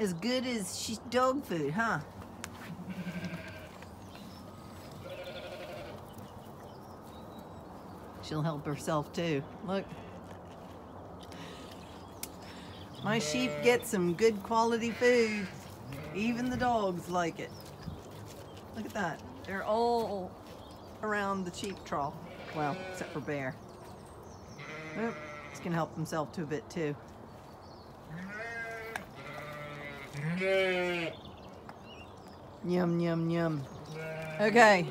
as good as she, dog food, huh? She'll help herself too. Look. My sheep get some good quality food. Even the dogs like it. Look at that. They're all around the sheep trough. Well, except for Bear. Oh, he's gonna help himself to a bit too. Yum, yum, yum. Okay.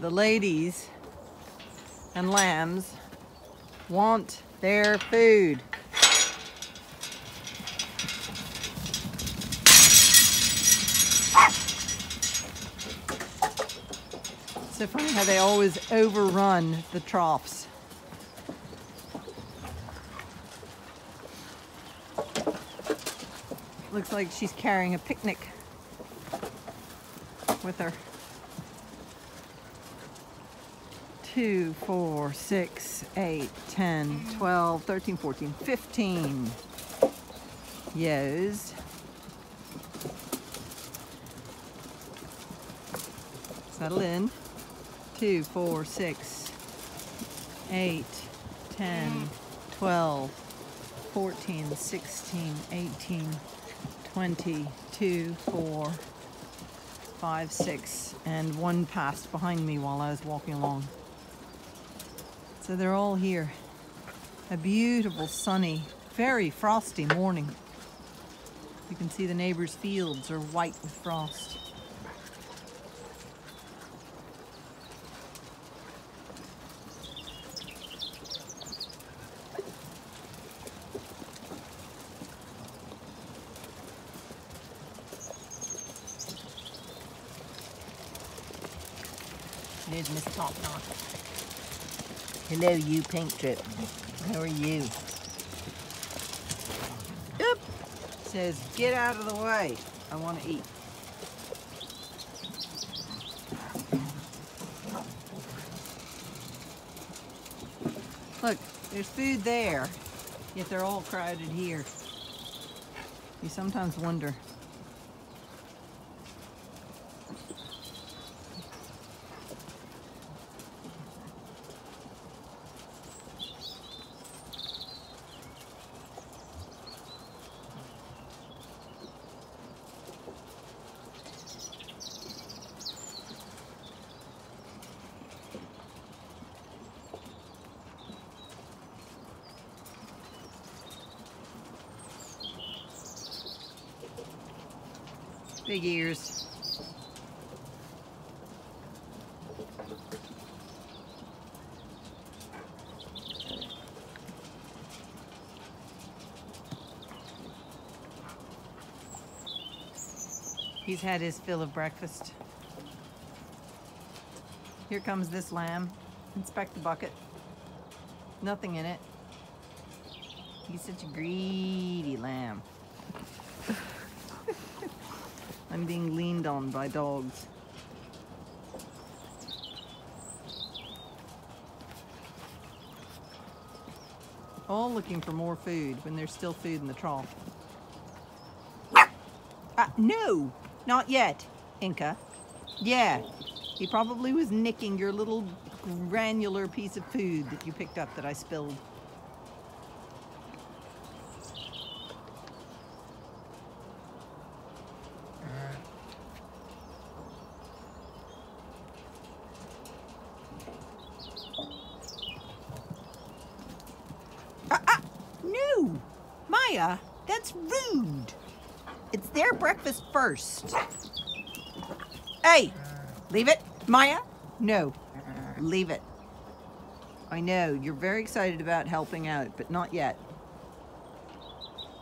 The ladies and lambs want their food. So funny how they always overrun the troughs. Looks like she's carrying a picnic with her. Two, four, six, eight, 10, 12, 13, 14, 15 ewes. Settle in. Two, four, six, eight, 10, 12, 14, 16, 18, 20, 2, 4, 5, 6, and one passed behind me while I was walking along. So they're all here. A beautiful, sunny, very frosty morning. You can see the neighbors' fields are white with frost. There's Miss Top Knot. Hello, you pink drip. How are you? Yep. Says, get out of the way. I want to eat. Look, there's food there, yet they're all crowded here. You sometimes wonder Ears. He's had his fill of breakfast. Here comes this lamb. Inspect the bucket. Nothing in it. He's such a greedy lamb. I'm being leaned on by dogs. All looking for more food when there's still food in the trough. Uh, no, not yet, Inca. Yeah, he probably was nicking your little granular piece of food that you picked up that I spilled. No! Maya, that's rude. It's their breakfast first. Hey, leave it. Maya? No, leave it. I know, you're very excited about helping out, but not yet.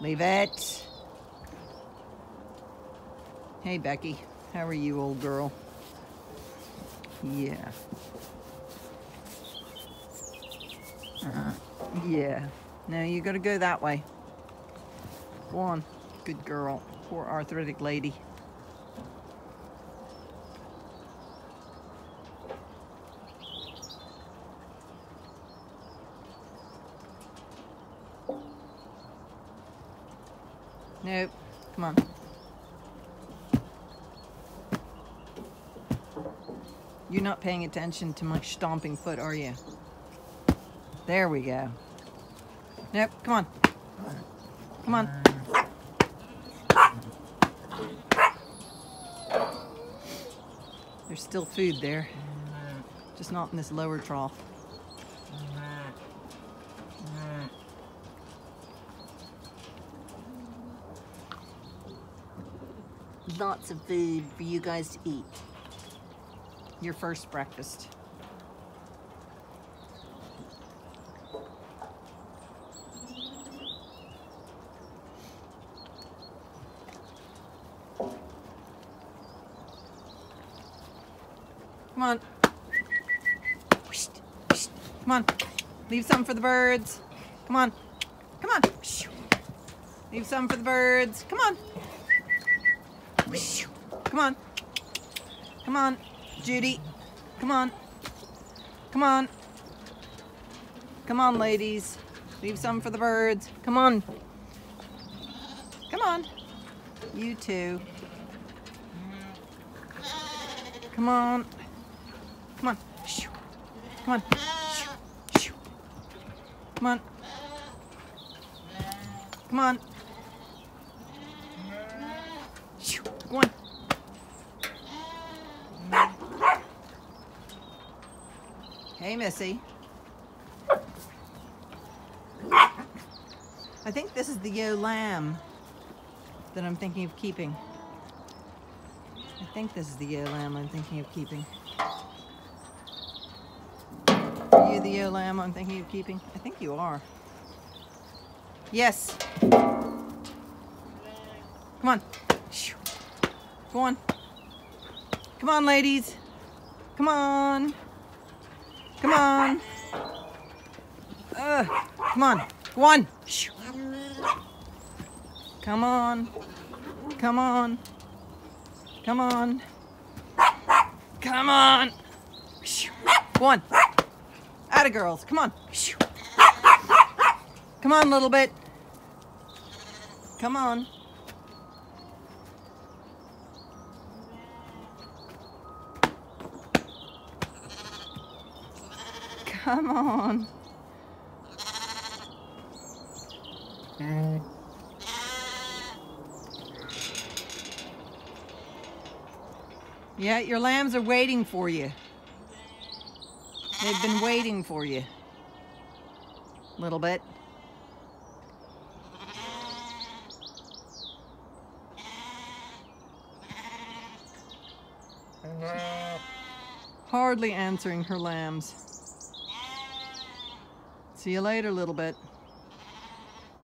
Leave it. Hey, Becky. How are you, old girl? Yeah. Uh, yeah. No, you gotta go that way. Go on. Good girl. Poor arthritic lady. Nope. Come on. You're not paying attention to my stomping foot, are you? There we go. Nope. Come on. Come on. There's still food there, just not in this lower trough. Lots of food for you guys to eat. Your first breakfast. Come on. Come on. Leave some for the birds. Come on. Come on. Leave some for the birds. Come on. Come on. Come on, Judy. Come on. Come on. Come on, ladies. Leave some for the birds. Come on. Come on. You too. Come on. Come on. Come on. Come on. Come on. Go on. Hey, Missy. I think this is the yo lamb that I'm thinking of keeping. I think this is the yo lamb I'm thinking of keeping. Are you the yo lamb I'm thinking of keeping? I think you are. Yes. Come on. Go on. Come on, ladies. Come on. Come on. Uh, come on. Go on. Come on. Come on. Come on. Come on. Go on. Atta girls. Come on. Come on, little bit. Come on. Come on. Yeah, your lambs are waiting for you. They've been waiting for you. Little bit. Hardly answering her lambs. See you later, little bit.